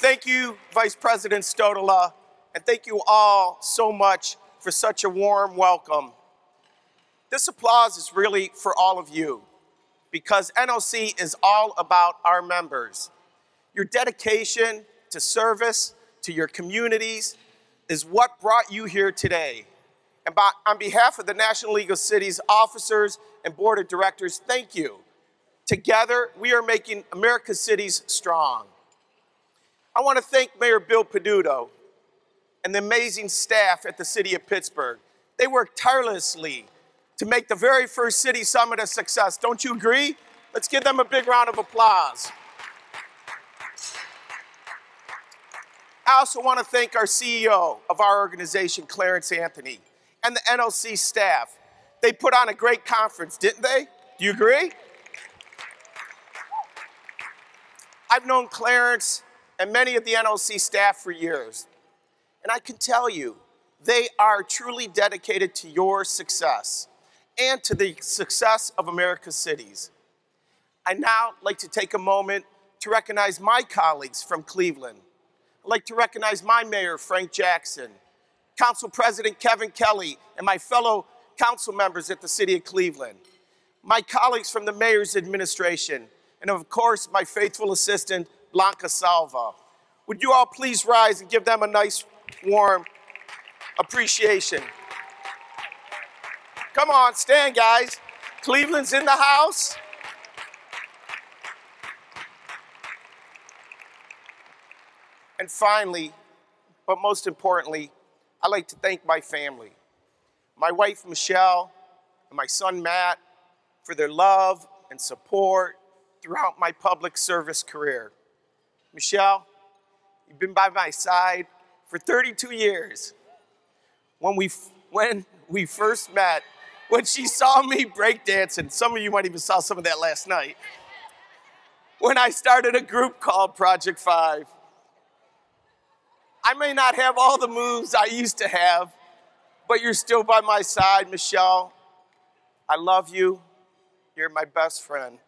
Thank you, Vice President Stodola, and thank you all so much for such a warm welcome. This applause is really for all of you because NLC is all about our members. Your dedication to service to your communities is what brought you here today. And by, on behalf of the National League of Cities officers and board of directors, thank you. Together, we are making America's cities strong. I want to thank Mayor Bill Peduto and the amazing staff at the City of Pittsburgh. They worked tirelessly to make the very first City Summit a success. Don't you agree? Let's give them a big round of applause. I also want to thank our CEO of our organization, Clarence Anthony, and the NLC staff. They put on a great conference, didn't they? Do you agree? I've known Clarence and many of the NLC staff for years, and I can tell you, they are truly dedicated to your success and to the success of America's cities. I'd now like to take a moment to recognize my colleagues from Cleveland. I'd like to recognize my mayor, Frank Jackson, Council President Kevin Kelly, and my fellow council members at the City of Cleveland, my colleagues from the mayor's administration, and of course, my faithful assistant, Blanca Salva. Would you all please rise and give them a nice, warm appreciation? Come on, stand, guys. Cleveland's in the house. And finally, but most importantly, I'd like to thank my family, my wife, Michelle, and my son, Matt, for their love and support throughout my public service career. Michelle, you've been by my side for 32 years. When we, when we first met, when she saw me breakdancing, some of you might even saw some of that last night, when I started a group called Project Five. I may not have all the moves I used to have, but you're still by my side, Michelle. I love you. You're my best friend.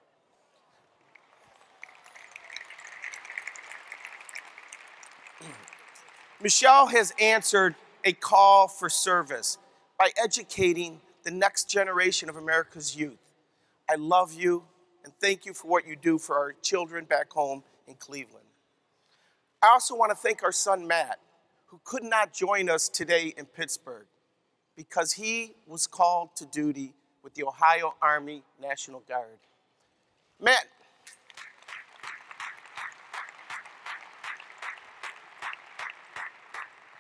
Michelle has answered a call for service by educating the next generation of America's youth. I love you and thank you for what you do for our children back home in Cleveland. I also want to thank our son Matt, who could not join us today in Pittsburgh because he was called to duty with the Ohio Army National Guard. Matt,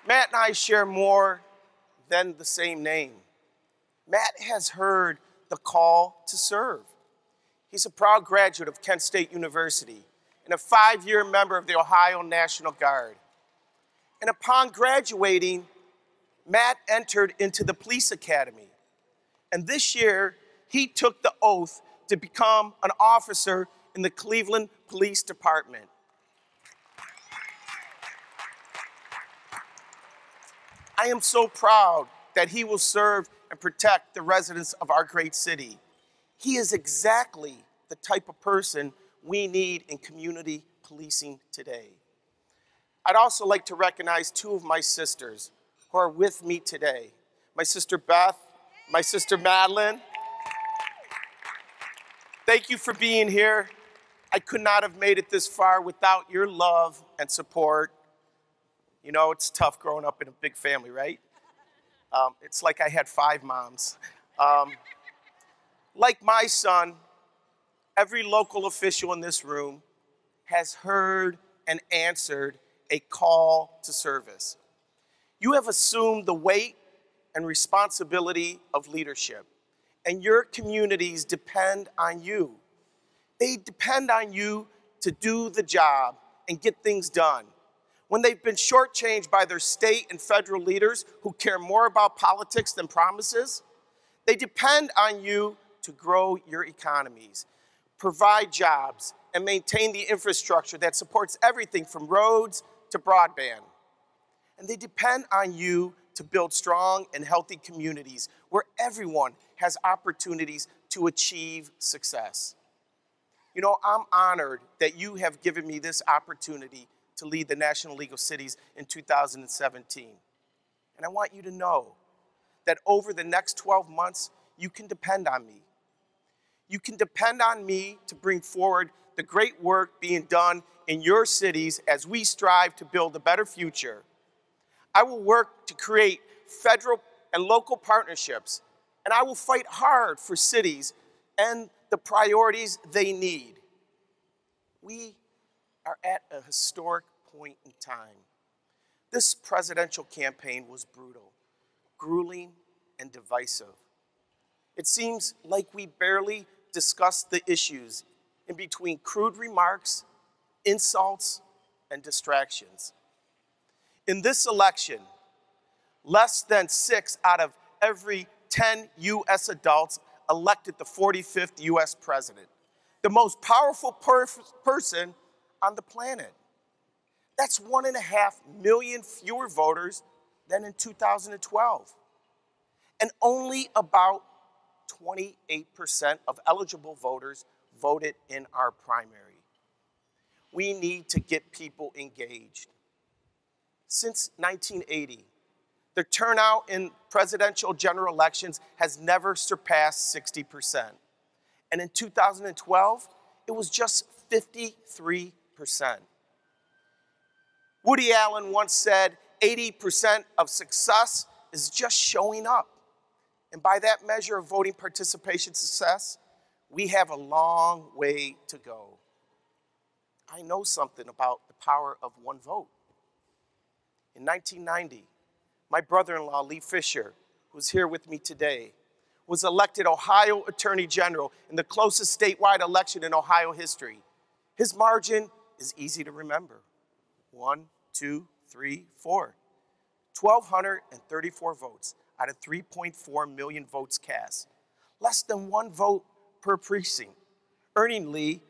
Matt and I share more than the same name. Matt has heard the call to serve. He's a proud graduate of Kent State University and a five year member of the Ohio National Guard. And upon graduating, Matt entered into the police academy. And this year, he took the oath to become an officer in the Cleveland Police Department. I am so proud that he will serve and protect the residents of our great city. He is exactly the type of person we need in community policing today. I'd also like to recognize two of my sisters who are with me today my sister Beth, my sister Madeline. Thank you for being here. I could not have made it this far without your love and support. You know, it's tough growing up in a big family, right? Um, it's like I had five moms. Um, like my son, every local official in this room has heard and answered a call to service. You have assumed the weight and responsibility of leadership, and your communities depend on you. They depend on you to do the job and get things done when they've been shortchanged by their state and federal leaders who care more about politics than promises. They depend on you to grow your economies, provide jobs, and maintain the infrastructure that supports everything from roads to broadband. And they depend on you to build strong and healthy communities where everyone has opportunities to achieve success. You know, I'm honored that you have given me this opportunity to lead the National League of Cities in 2017. And I want you to know that over the next 12 months, you can depend on me. You can depend on me to bring forward the great work being done in your cities as we strive to build a better future. I will work to create federal and local partnerships, and I will fight hard for cities and the priorities they need. We are at a historic point in time. This presidential campaign was brutal, grueling, and divisive. It seems like we barely discussed the issues in between crude remarks, insults, and distractions. In this election, less than six out of every 10 US adults elected the 45th US president, the most powerful per- person on the planet. That's one and a half million fewer voters than in 2012. And only about 28% of eligible voters voted in our primary. We need to get people engaged. Since 1980, the turnout in presidential general elections has never surpassed 60%. And in 2012, it was just 53%. Woody Allen once said 80% of success is just showing up. And by that measure of voting participation success, we have a long way to go. I know something about the power of one vote. In 1990, my brother in law, Lee Fisher, who's here with me today, was elected Ohio Attorney General in the closest statewide election in Ohio history. His margin is easy to remember one, two, three, four. 1,234 votes out of 3.4 million votes cast. Less than one vote per precinct, earning Lee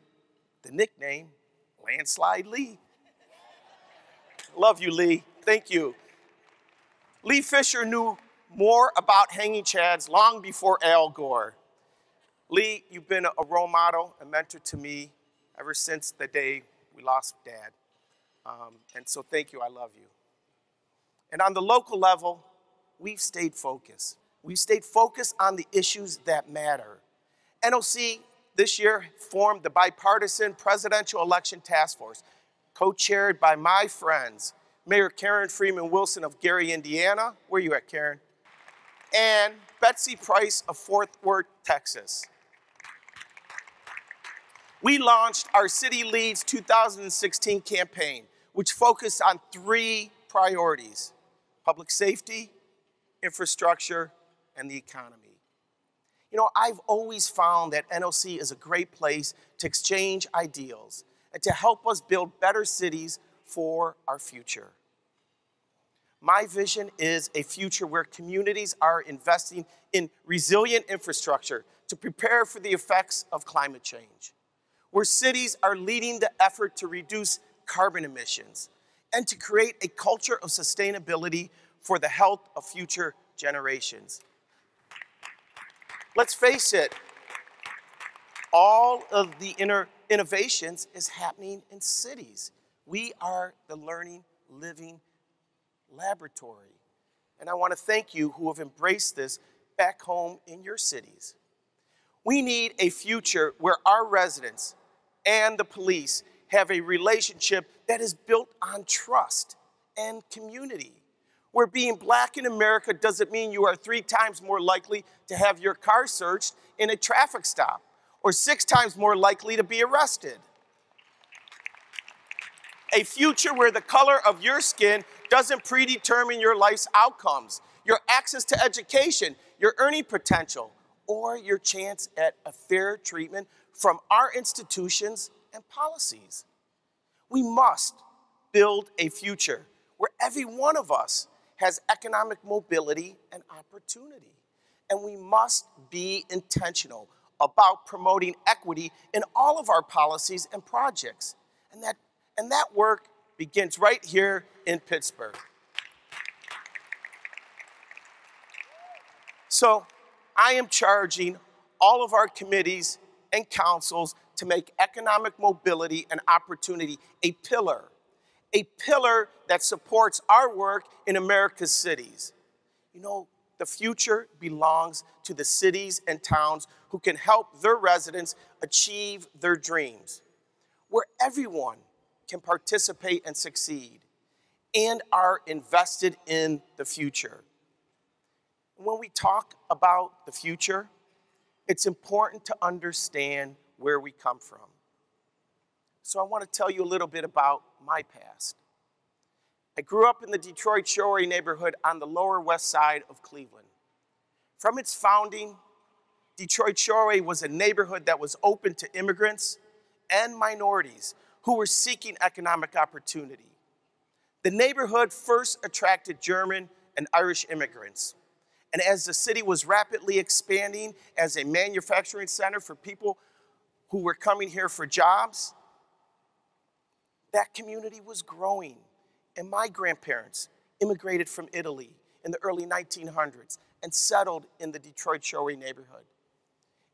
the nickname Landslide Lee. Love you, Lee. Thank you. Lee Fisher knew more about hanging chads long before Al Gore. Lee, you've been a role model, a mentor to me ever since the day we lost dad. Um, and so thank you, I love you. And on the local level, we've stayed focused. We've stayed focused on the issues that matter. NLC this year formed the bipartisan presidential election task force, co chaired by my friends, Mayor Karen Freeman Wilson of Gary, Indiana. Where are you at, Karen? And Betsy Price of Fort Worth, Texas. We launched our City Leads 2016 campaign, which focused on three priorities public safety, infrastructure, and the economy. You know, I've always found that NLC is a great place to exchange ideals and to help us build better cities for our future. My vision is a future where communities are investing in resilient infrastructure to prepare for the effects of climate change, where cities are leading the effort to reduce carbon emissions and to create a culture of sustainability for the health of future generations. Let's face it, all of the inner innovations is happening in cities. We are the learning, living laboratory. And I want to thank you who have embraced this back home in your cities. We need a future where our residents and the police have a relationship that is built on trust and community where being black in America doesn't mean you are three times more likely to have your car searched in a traffic stop or six times more likely to be arrested. A future where the color of your skin doesn't predetermine your life's outcomes, your access to education, your earning potential, or your chance at a fair treatment from our institutions and policies. We must build a future where every one of us has economic mobility and opportunity. And we must be intentional about promoting equity in all of our policies and projects. And that, and that work begins right here in Pittsburgh. So I am charging all of our committees and councils to make economic mobility and opportunity a pillar a pillar that supports our work in America's cities. You know, the future belongs to the cities and towns who can help their residents achieve their dreams, where everyone can participate and succeed and are invested in the future. When we talk about the future, it's important to understand where we come from. So, I want to tell you a little bit about my past. I grew up in the Detroit Shoreway neighborhood on the lower west side of Cleveland. From its founding, Detroit Shoreway was a neighborhood that was open to immigrants and minorities who were seeking economic opportunity. The neighborhood first attracted German and Irish immigrants. And as the city was rapidly expanding as a manufacturing center for people who were coming here for jobs, that community was growing. And my grandparents immigrated from Italy in the early 1900s and settled in the Detroit Shoreway neighborhood.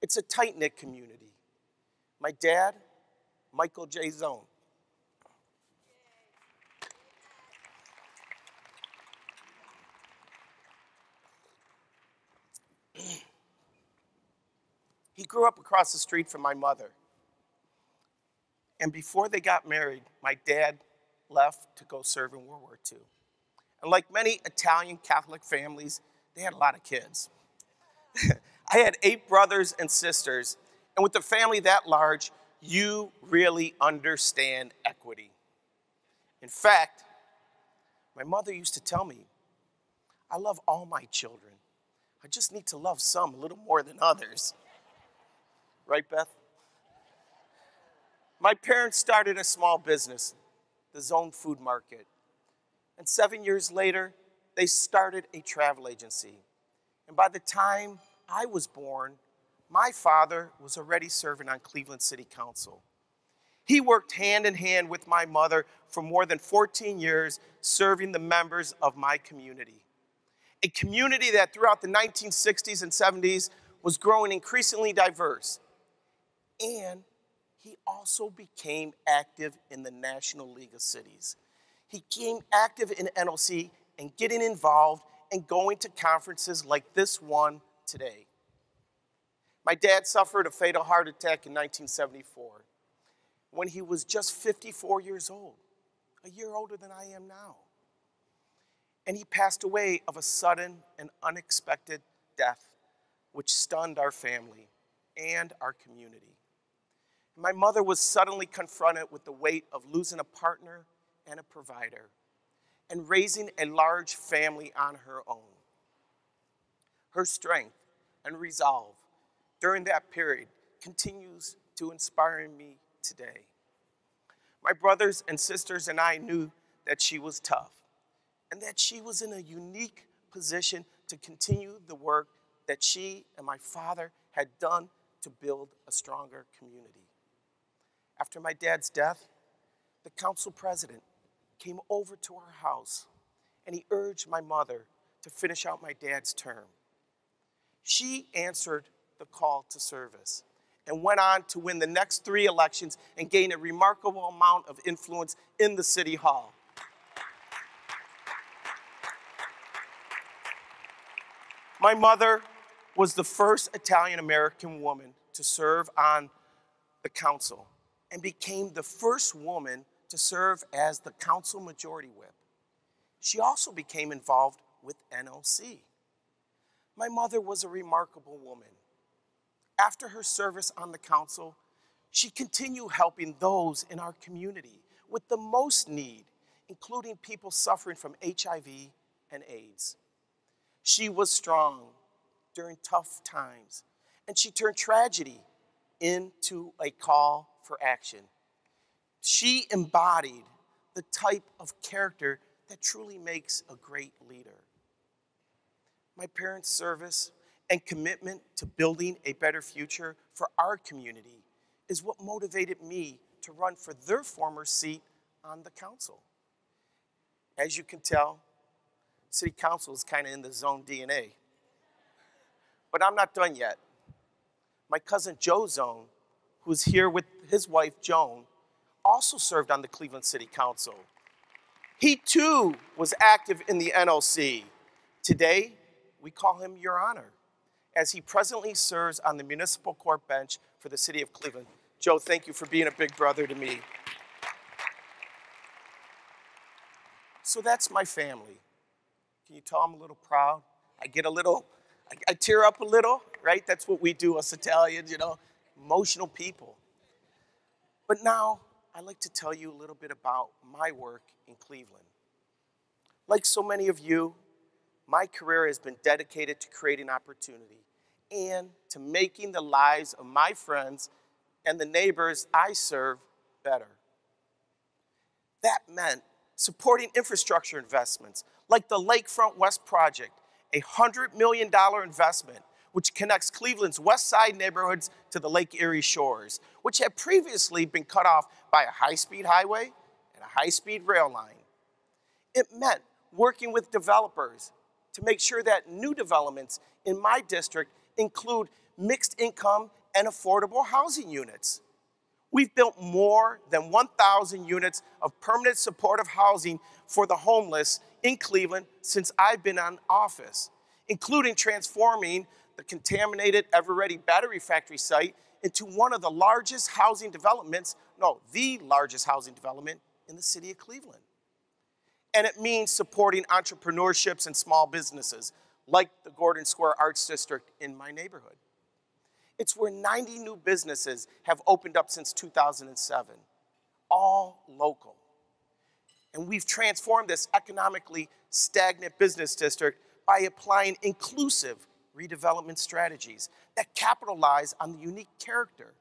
It's a tight knit community. My dad, Michael J. Zone, grew up across the street from my mother. And before they got married, my dad left to go serve in World War II. And like many Italian Catholic families, they had a lot of kids. I had eight brothers and sisters, and with a family that large, you really understand equity. In fact, my mother used to tell me, I love all my children. I just need to love some a little more than others. Right, Beth? My parents started a small business, the Zone Food Market. And seven years later, they started a travel agency. And by the time I was born, my father was already serving on Cleveland City Council. He worked hand in hand with my mother for more than 14 years, serving the members of my community. A community that throughout the 1960s and 70s was growing increasingly diverse. And he also became active in the National League of Cities. He became active in NLC and getting involved and going to conferences like this one today. My dad suffered a fatal heart attack in 1974 when he was just 54 years old, a year older than I am now. And he passed away of a sudden and unexpected death, which stunned our family and our community. My mother was suddenly confronted with the weight of losing a partner and a provider and raising a large family on her own. Her strength and resolve during that period continues to inspire me today. My brothers and sisters and I knew that she was tough and that she was in a unique position to continue the work that she and my father had done to build a stronger community. After my dad's death, the council president came over to our house and he urged my mother to finish out my dad's term. She answered the call to service and went on to win the next three elections and gain a remarkable amount of influence in the city hall. My mother was the first Italian American woman to serve on the council and became the first woman to serve as the council majority whip. She also became involved with NLC. My mother was a remarkable woman. After her service on the council, she continued helping those in our community with the most need, including people suffering from HIV and AIDS. She was strong during tough times, and she turned tragedy into a call for action. She embodied the type of character that truly makes a great leader. My parents' service and commitment to building a better future for our community is what motivated me to run for their former seat on the council. As you can tell, city council is kind of in the zone DNA. But I'm not done yet. My cousin Joe Zone, who's here with his wife Joan, also served on the Cleveland City Council. He too was active in the NLC. Today, we call him Your Honor, as he presently serves on the municipal court bench for the city of Cleveland. Joe, thank you for being a big brother to me. So that's my family. Can you tell I'm a little proud? I get a little, I, I tear up a little, right? That's what we do, us Italians, you know, emotional people. But now, I'd like to tell you a little bit about my work in Cleveland. Like so many of you, my career has been dedicated to creating opportunity and to making the lives of my friends and the neighbors I serve better. That meant supporting infrastructure investments like the Lakefront West Project, a $100 million investment which connects Cleveland's west side neighborhoods to the Lake Erie shores, which had previously been cut off by a high speed highway and a high speed rail line. It meant working with developers to make sure that new developments in my district include mixed income and affordable housing units. We've built more than 1,000 units of permanent supportive housing for the homeless in Cleveland since I've been on office, including transforming the contaminated Eveready battery factory site into one of the largest housing developments, no, the largest housing development in the city of Cleveland. And it means supporting entrepreneurships and small businesses like the Gordon Square Arts District in my neighborhood. It's where 90 new businesses have opened up since 2007, all local. And we've transformed this economically stagnant business district by applying inclusive redevelopment strategies that capitalize on the unique character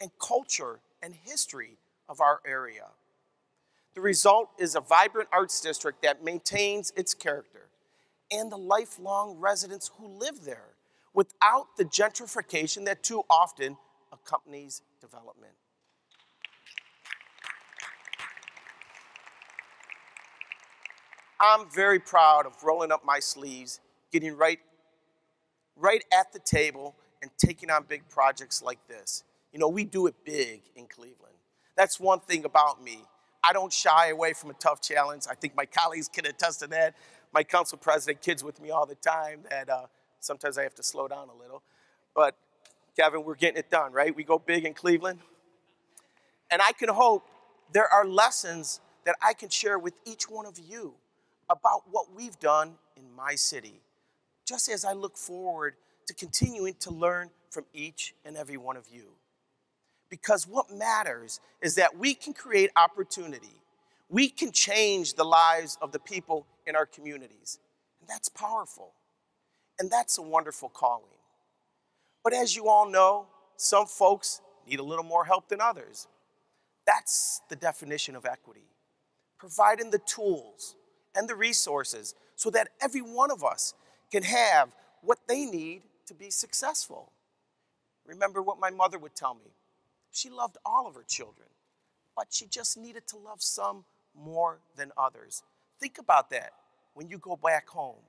and culture and history of our area. The result is a vibrant arts district that maintains its character and the lifelong residents who live there without the gentrification that too often accompanies development. I'm very proud of rolling up my sleeves, getting right, right at the table, and taking on big projects like this. You know, we do it big in Cleveland. That's one thing about me. I don't shy away from a tough challenge. I think my colleagues can attest to that. My council president kids with me all the time that uh, sometimes I have to slow down a little. But Kevin, we're getting it done, right? We go big in Cleveland. And I can hope there are lessons that I can share with each one of you about what we've done in my city, just as I look forward to continuing to learn from each and every one of you. Because what matters is that we can create opportunity. We can change the lives of the people in our communities. And that's powerful. And that's a wonderful calling. But as you all know, some folks need a little more help than others. That's the definition of equity providing the tools and the resources so that every one of us can have what they need to be successful. Remember what my mother would tell me she loved all of her children, but she just needed to love some more than others. Think about that when you go back home.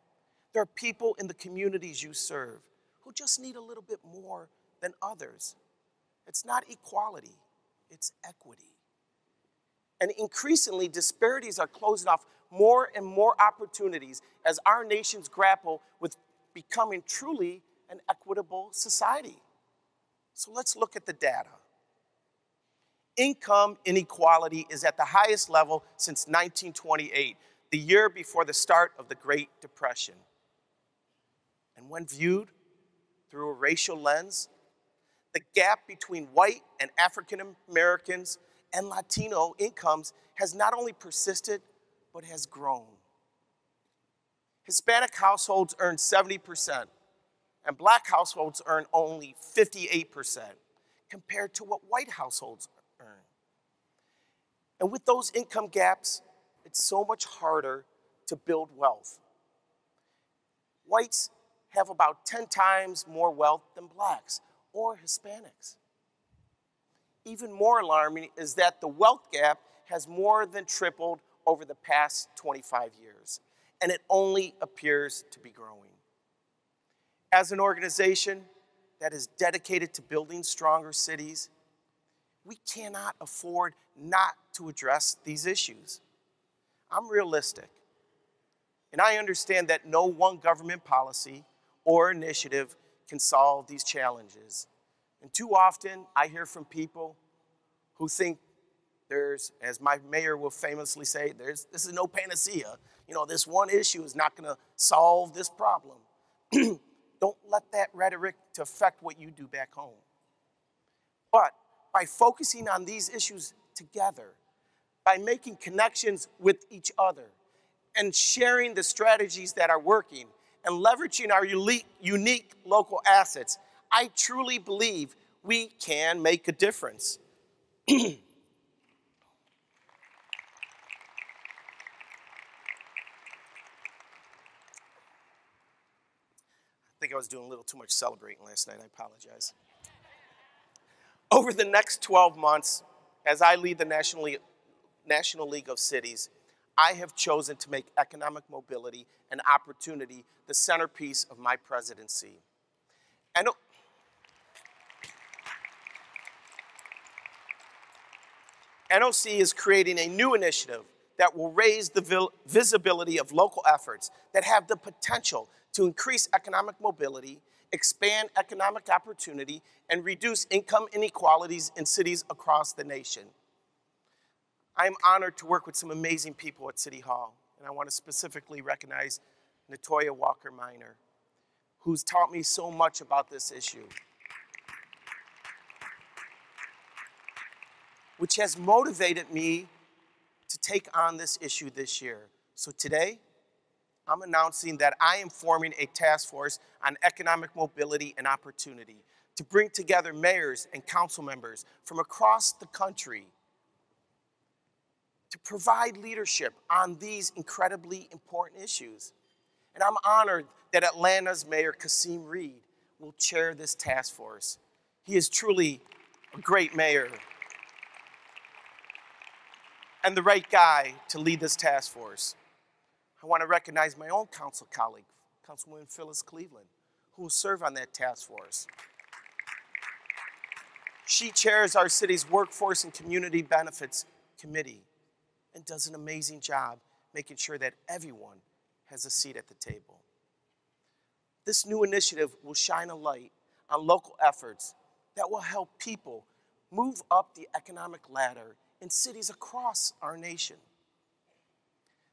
There are people in the communities you serve who just need a little bit more than others. It's not equality, it's equity. And increasingly, disparities are closing off more and more opportunities as our nations grapple with becoming truly an equitable society. So let's look at the data income inequality is at the highest level since 1928, the year before the start of the Great Depression. And when viewed through a racial lens, the gap between white and African Americans and Latino incomes has not only persisted, but has grown. Hispanic households earn 70%, and black households earn only 58% compared to what white households earn. and with those income gaps, it's so much harder to build wealth. Whites have about 10 times more wealth than blacks or Hispanics. Even more alarming is that the wealth gap has more than tripled over the past 25 years, and it only appears to be growing. As an organization that is dedicated to building stronger cities, we cannot afford not to address these issues. I'm realistic. And I understand that no one government policy or initiative can solve these challenges. And too often, I hear from people who think there's, as my mayor will famously say, there's, this is no panacea. You know, this one issue is not going to solve this problem. Don't let that rhetoric to affect what you do back home. But by focusing on these issues together, by making connections with each other, and sharing the strategies that are working, and leveraging our unique, unique local assets, I truly believe we can make a difference. think I was doing a little too much celebrating last night. I apologize. Over the next 12 months, as I lead the National League, National League of Cities, I have chosen to make economic mobility and opportunity the centerpiece of my presidency. And NLC is creating a new initiative that will raise the visibility of local efforts that have the potential to increase economic mobility, expand economic opportunity, and reduce income inequalities in cities across the nation. I'm honored to work with some amazing people at City Hall, and I want to specifically recognize Natoya Walker Minor, who's taught me so much about this issue, which has motivated me to take on this issue this year. So today, I'm announcing that I am forming a task force on economic mobility and opportunity to bring together mayors and council members from across the country to provide leadership on these incredibly important issues. And I'm honored that Atlanta's Mayor Kasim Reed will chair this task force. He is truly a great mayor and the right guy to lead this task force. I want to recognize my own council colleague, Councilwoman Phyllis Cleveland, who will serve on that task force. She chairs our city's Workforce and Community Benefits Committee and does an amazing job making sure that everyone has a seat at the table. This new initiative will shine a light on local efforts that will help people move up the economic ladder in cities across our nation.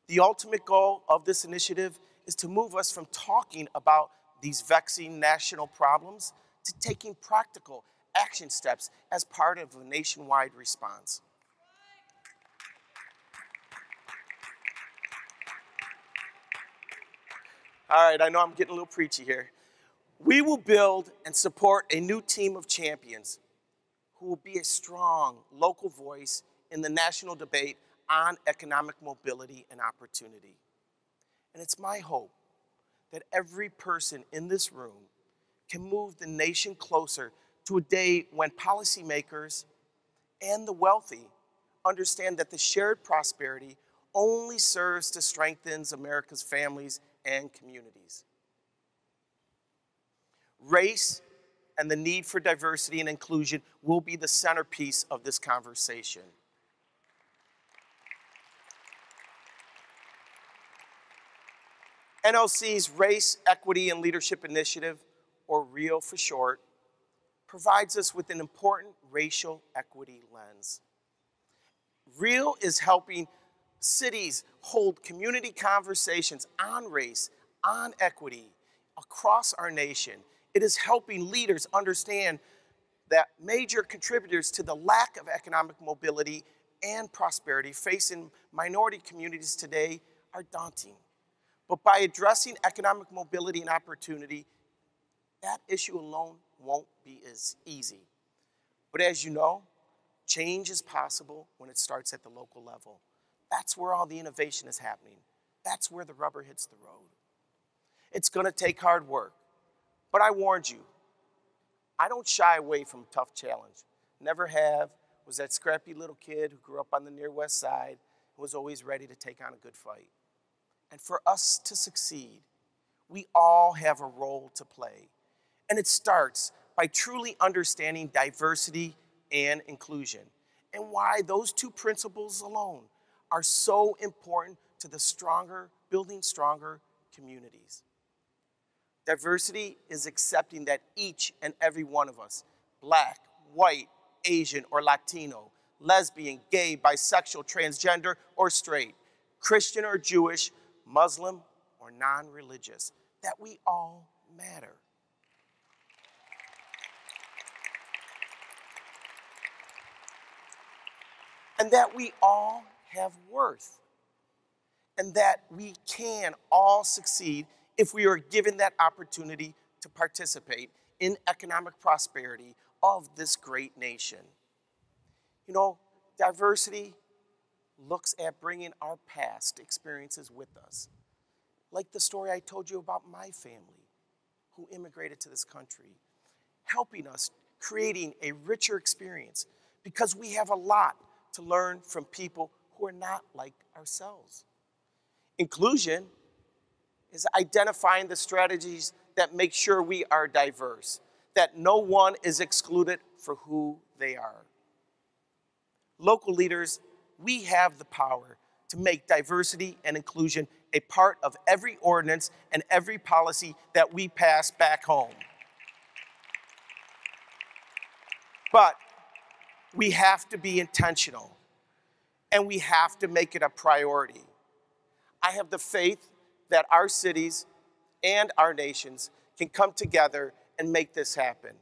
The ultimate goal of this initiative is to move us from talking about these vexing national problems to taking practical action steps as part of a nationwide response. All right, I know I'm getting a little preachy here. We will build and support a new team of champions who will be a strong local voice in the national debate on economic mobility and opportunity. And it's my hope that every person in this room can move the nation closer to a day when policymakers and the wealthy understand that the shared prosperity only serves to strengthen America's families and communities. Race and the need for diversity and inclusion will be the centerpiece of this conversation. NLC's Race, Equity, and Leadership Initiative, or REAL for short, provides us with an important racial equity lens. REAL is helping cities hold community conversations on race, on equity across our nation. It is helping leaders understand that major contributors to the lack of economic mobility and prosperity facing minority communities today are daunting. But by addressing economic mobility and opportunity, that issue alone won't be as easy. But as you know, change is possible when it starts at the local level. That's where all the innovation is happening. That's where the rubber hits the road. It's going to take hard work. But I warned you, I don't shy away from a tough challenge. Never have. Was that scrappy little kid who grew up on the near west side and was always ready to take on a good fight. And for us to succeed, we all have a role to play. And it starts by truly understanding diversity and inclusion and why those two principles alone are so important to the stronger, building stronger communities. Diversity is accepting that each and every one of us, black, white, Asian, or Latino, lesbian, gay, bisexual, transgender, or straight, Christian or Jewish, Muslim or non religious, that we all matter. And that we all have worth. And that we can all succeed if we are given that opportunity to participate in economic prosperity of this great nation. You know, diversity looks at bringing our past experiences with us. Like the story I told you about my family who immigrated to this country, helping us creating a richer experience because we have a lot to learn from people who are not like ourselves. Inclusion is identifying the strategies that make sure we are diverse, that no one is excluded for who they are. Local leaders, we have the power to make diversity and inclusion a part of every ordinance and every policy that we pass back home. But we have to be intentional and we have to make it a priority. I have the faith that our cities and our nations can come together and make this happen.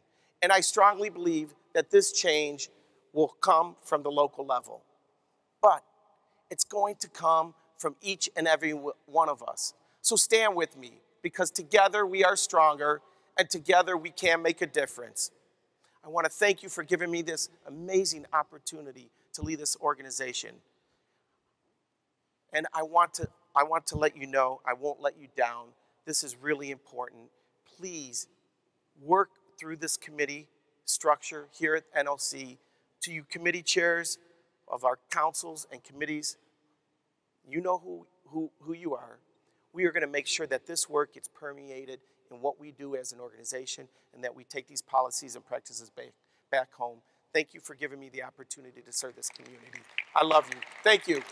And I strongly believe that this change will come from the local level. It's going to come from each and every one of us. So stand with me because together we are stronger and together we can make a difference. I want to thank you for giving me this amazing opportunity to lead this organization. And I want to I want to let you know, I won't let you down. This is really important. Please work through this committee structure here at NLC to you committee chairs of our councils and committees. You know who, who, who you are. We are going to make sure that this work gets permeated in what we do as an organization and that we take these policies and practices back, back home. Thank you for giving me the opportunity to serve this community. I love you. Thank you.